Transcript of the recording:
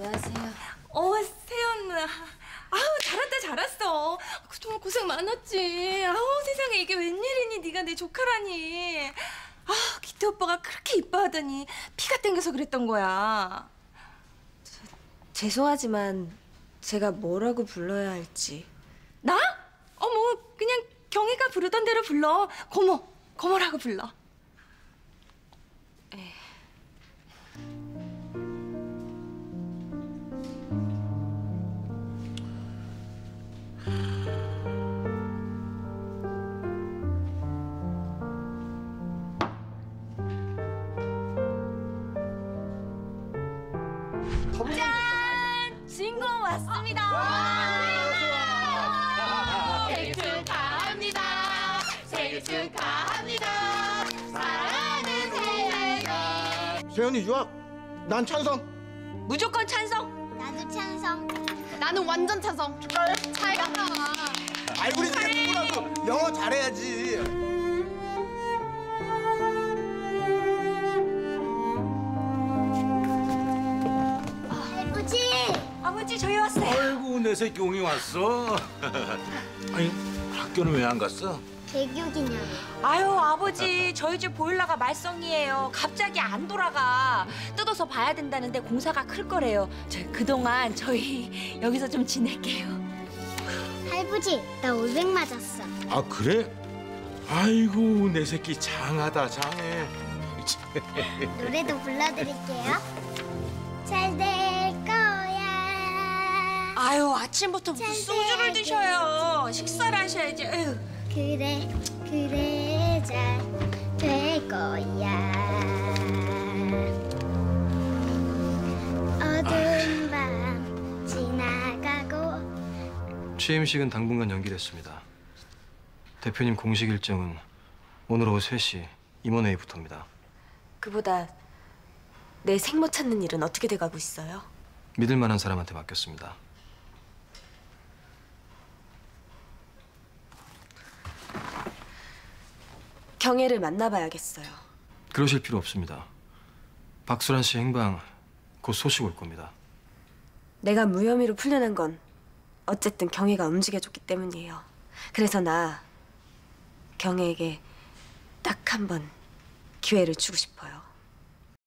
안녕하세요. 어, 세연. 아우, 잘했다, 잘했어. 그동안 고생 많았지. 아우, 세상에 이게 웬일이니? 네가 내 조카라니. 아, 기태 오빠가 그렇게 이뻐하더니 피가 땡겨서 그랬던 거야. 죄송하지만 제가 뭐라고 불러야 할지. 나? 어머, 그냥 경희가 부르던 대로 불러. 고모, 고모라고 불러. 짠! 왔습니다. 생일 축하합니다. 생일 축하합니다. 사랑하는 세연이. 세연이 유학 난 찬성 무조건 찬성. 나도 찬성. 나는 완전 찬성. 축하해. 잘 갔다 와. 알고 있는 게 누구라고 영어 잘해야지. 아버지 저희 왔어요. 아이고 내 새끼 옹이 왔어. 아니 학교는 왜 안 갔어? 개교 기념. 아유 아버지 저희 집 보일러가 말썽이에요. 갑자기 안 돌아가. 뜯어서 봐야 된다는데 공사가 클 거래요. 저 그동안 저희 여기서 좀 지낼게요. 할아버지, 나500 맞았어. 아 그래? 아이고 내 새끼 장하다 장해. 노래도 불러드릴게요. 잘될 거야. 아유 아침부터 무슨 소주를 드셔요. 식사를 하셔야지. 에휴. 그래, 그래, 잘될 거야. 어두운 밤 지나가고 취임식은 당분간 연기됐습니다. 대표님 공식 일정은 오늘 오후 3시 임원회의부터입니다. 그보다 내 생모 찾는 일은 어떻게 돼가고 있어요? 믿을 만한 사람한테 맡겼습니다. 경애를 만나봐야겠어요. 그러실 필요 없습니다. 박수란 씨 행방 곧 소식 올 겁니다. 내가 무혐의로 풀려난 건 어쨌든 경애가 움직여줬기 때문이에요. 그래서 나 경애에게 딱 한 번 기회를 주고 싶어요.